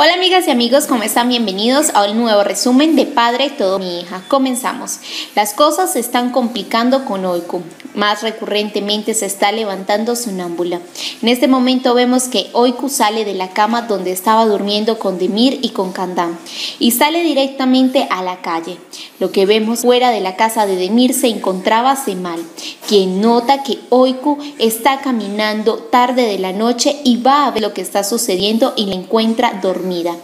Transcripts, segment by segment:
Hola amigas y amigos, ¿cómo están? Bienvenidos a un nuevo resumen de Padre Todo Mi Hija. Comenzamos. Las cosas se están complicando con Oiku. Más recurrentemente se está levantando sonámbula. En este momento vemos que Oiku sale de la cama donde estaba durmiendo con Demir y con Kandam y sale directamente a la calle. Lo que vemos fuera de la casa de Demir se encontraba Semal, quien nota que Oiku está caminando tarde de la noche y va a ver lo que está sucediendo y la encuentra dormida.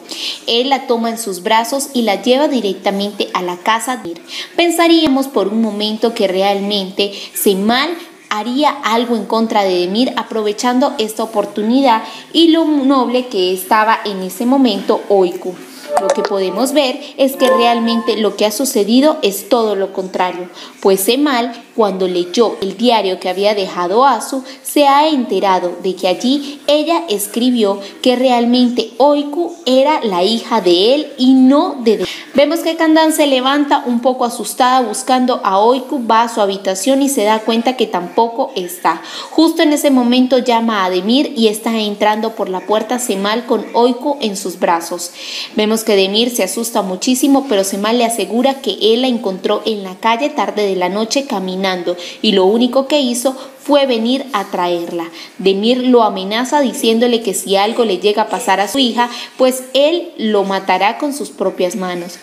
Él la toma en sus brazos y la lleva directamente a la casa de Demir. Pensaríamos por un momento que realmente Semal haría algo en contra de Demir aprovechando esta oportunidad y lo noble que estaba en ese momento Oiku. Lo que podemos ver es que realmente lo que ha sucedido es todo lo contrario, pues Semal, cuando leyó el diario que había dejado Asu, se ha enterado de que allí ella escribió que realmente Oiku era la hija de él y no de Vemos que Kandan se levanta un poco asustada buscando a Oiku, va a su habitación y se da cuenta que tampoco está. Justo en ese momento llama a Demir y está entrando por la puerta Semal con Oiku en sus brazos. Vemos que Demir se asusta muchísimo, pero Semal le asegura que él la encontró en la calle tarde de la noche caminando y lo único que hizo fue venir a traerla. Demir lo amenaza diciéndole que si algo le llega a pasar a su hija, pues él lo matará con sus propias manos.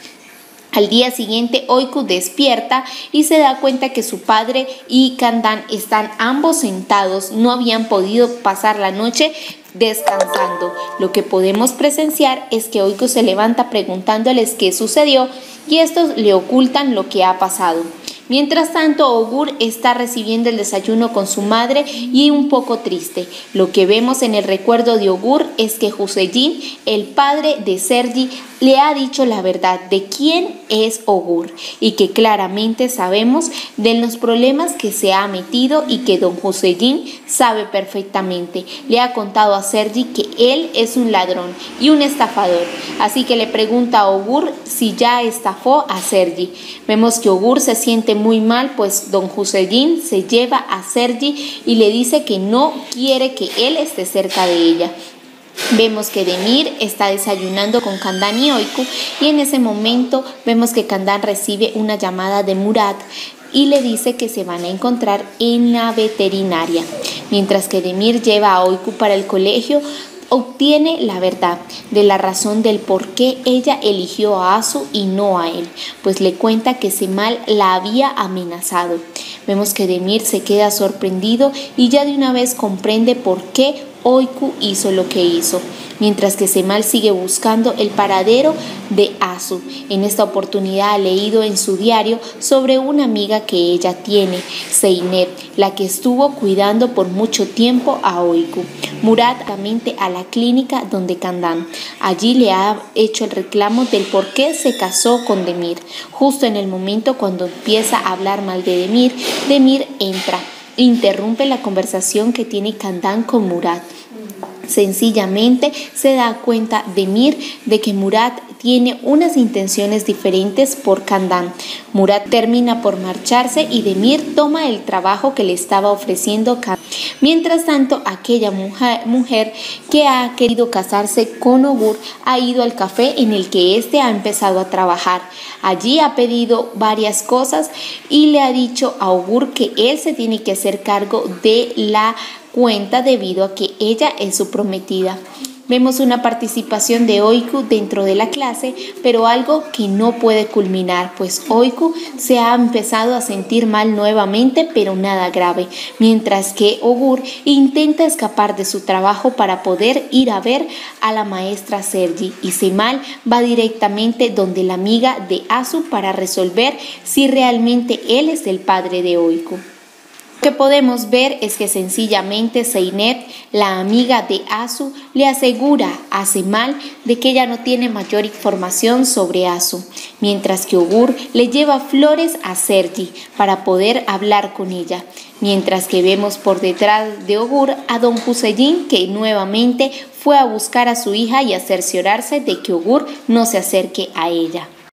Al día siguiente, Oiku despierta y se da cuenta que su padre y Kandan están ambos sentados, no habían podido pasar la noche descansando. Lo que podemos presenciar es que Oiku se levanta preguntándoles qué sucedió y estos le ocultan lo que ha pasado. Mientras tanto, Ogur está recibiendo el desayuno con su madre y un poco triste. Lo que vemos en el recuerdo de Ogur es que Hussein, el padre de Sergi, le ha dicho la verdad de quién es Ogur y que claramente sabemos de los problemas que se ha metido y que don Hussein sabe perfectamente. Le ha contado a Sergi que él es un ladrón y un estafador. Así que le pregunta a Ogur si ya estafó a Sergi. Vemos que Ogur se siente muy mal, pues don Hussein se lleva a Sergi y le dice que no quiere que él esté cerca de ella. Vemos que Demir está desayunando con Kandan y Oiku y en ese momento vemos que Kandan recibe una llamada de Murat y le dice que se van a encontrar en la veterinaria. Mientras que Demir lleva a Oiku para el colegio, obtiene la verdad de la razón del por qué ella eligió a Asu y no a él, pues le cuenta que Semal la había amenazado. Vemos que Demir se queda sorprendido y ya de una vez comprende por qué Oiku hizo lo que hizo, mientras que Semal sigue buscando el paradero de Asu. En esta oportunidad ha leído en su diario sobre una amiga que ella tiene, Seinet, la que estuvo cuidando por mucho tiempo a Oiku. Murat a la clínica donde Kandan. Allí le ha hecho el reclamo del por qué se casó con Demir. Justo en el momento cuando empieza a hablar mal de Demir, Demir entra interrumpe la conversación que tiene Kandan con Murat. Sencillamente se da cuenta Demir de que Murat tiene unas intenciones diferentes por Kandan. Murat termina por marcharse y Demir toma el trabajo que le estaba ofreciendo Kandan. Mientras tanto, aquella mujer, que ha querido casarse con Ogur ha ido al café en el que éste ha empezado a trabajar. Allí ha pedido varias cosas y le ha dicho a Ogur que él se tiene que hacer cargo de la cuenta debido a que ella es su prometida. Vemos una participación de Oiku dentro de la clase, pero algo que no puede culminar, pues Oiku se ha empezado a sentir mal nuevamente, pero nada grave, mientras que Ogur intenta escapar de su trabajo para poder ir a ver a la maestra Sergi y Semal va directamente donde la amiga de Asu para resolver si realmente él es el padre de Oiku. Lo que podemos ver es que sencillamente Seinet, la amiga de Asu, le asegura a Semal de que ella no tiene mayor información sobre Asu, mientras que Ogur le lleva flores a Sergi para poder hablar con ella, mientras que vemos por detrás de Ogur a don Hussein que nuevamente fue a buscar a su hija y a cerciorarse de que Ogur no se acerque a ella.